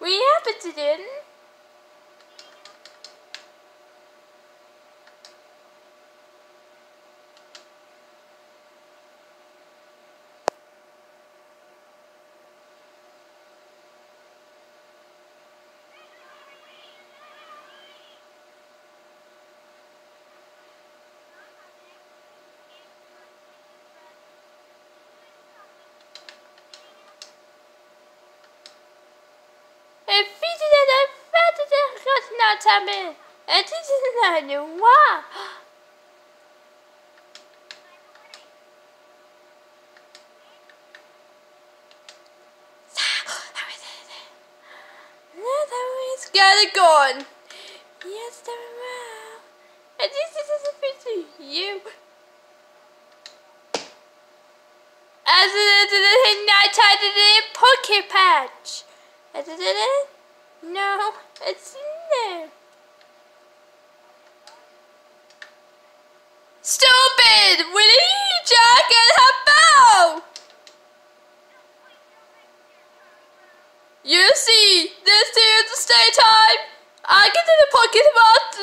We happened to didn't. Het is een nieuw. Wow. Let's get it going. Yes, the wow. And this is a picture you. As it is a night I did a pocket patch. Is it in it? No, it's in there. Stupid! Willie, Jack, and Habao! You see, this is the stay time. I get in the pocket about